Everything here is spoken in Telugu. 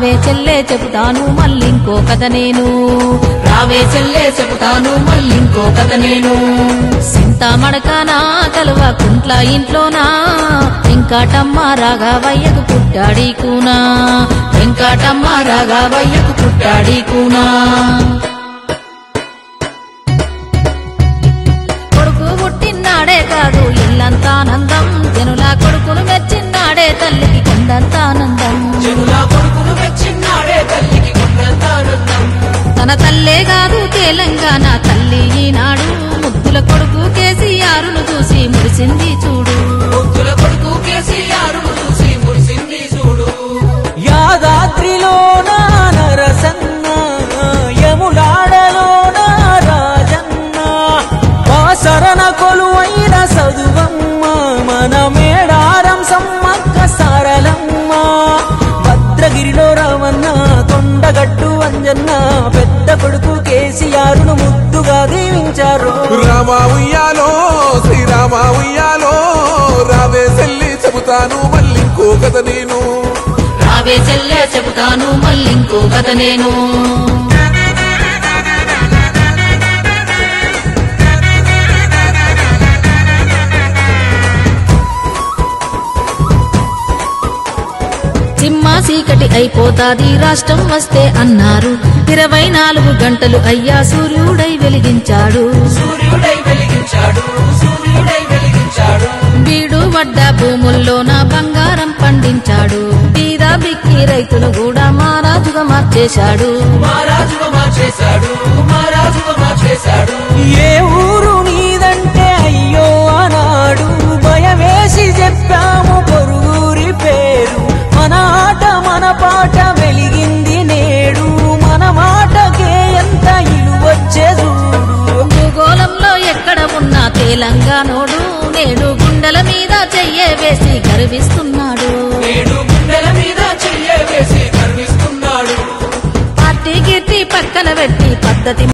రావే చెల్లే చెబుతాను మళ్ళింకో కథ నేను. రావే చెల్లే చెబుతాను మళ్ళింకో కథ నేను. సింతామడకనా కలువ కుంట్ల ఇంట్లోనా? వెంకటమ్మ రాఘవయ్యకు పుట్టాడి కూనా? వెంకటమ్మ రాఘవయ్యకు పుట్టాడి కూనా? కొడుకు పుట్టినాడే కాదు ఇల్లంతా ఆనందం ఈనాడు ముద్దుల కొడుకు కేసీఆర్ను చూసి మురిసింది చూడు. ముద్దుల కొడుకు కేసీఆర్ చూసి మురిసింది చూడు. యాదాద్రిలో నరసన్న యములాడలోన రాజన్న. వాసరణ కొలువైన చదువమ్మ మన మేడారం సమ్మక్క సారలమ్మ. భద్రగిరిలో రావన్న కొండగట్టు అంజన్న పెద్ద కొడుకు కేసీఆర్ను ముద్దుగా దీవించారు. రామ ఉయ్యాలో శ్రీరామ ఉయ్యాలో రావే చెల్లి చెబుతాను మళ్ళీ ఇంకో కథ నేను. రావే చెల్లే చెబుతాను మళ్ళింకో కథ నేను. సింహ చీకటి అయిపోతాది. రాష్ట్రం వస్తే అన్నారు. ఇరవై నాలుగు గంటలు అయ్యా సూర్యుడై వెలిగించాడు. బీడు వడ్డ భూముల్లోన బంగారం పండించాడు. బీద బిక్కి రైతులు కూడా మారాజుగా మార్చేశాడు. పాట వెలిగింది నేడు. మన మాటకే ఎంత ఇలువచ్చే చూడు. భూగోళంలో ఎక్కడ ఉన్నా తెలంగాణోడు నేడు గుండెల మీద చెయ్యే వేసి గర్విస్తున్నాడు. నేడు గుండెల మీద చెయ్య వేసి గర్విస్తున్నాడు. పార్టీ కీర్తి పక్కన పెట్టి పద్ధతి